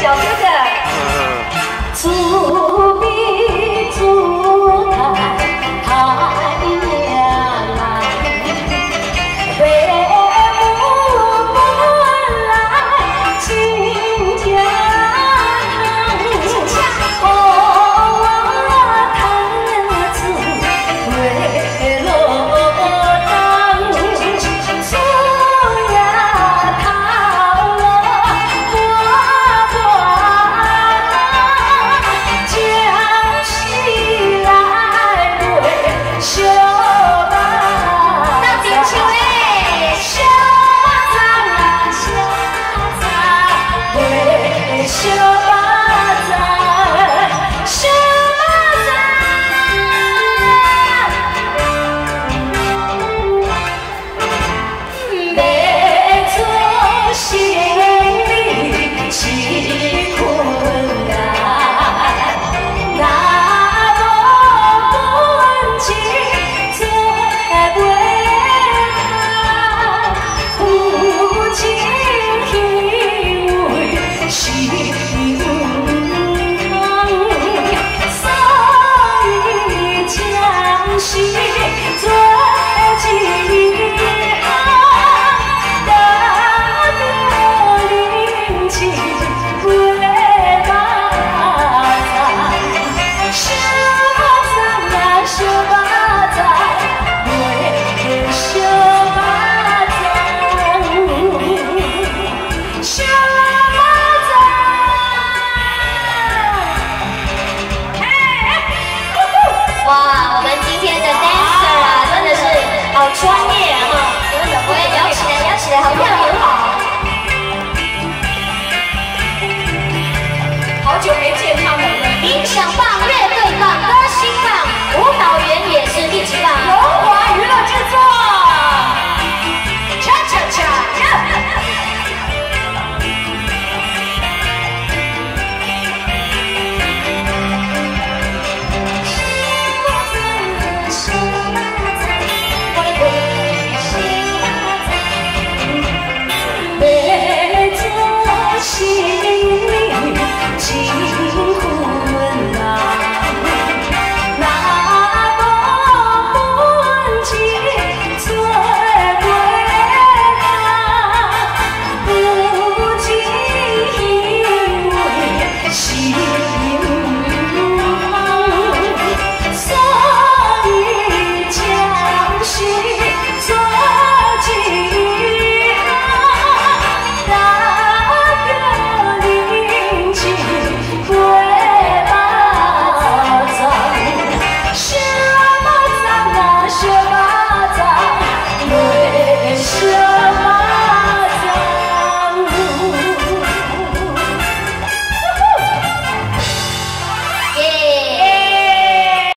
小哥 try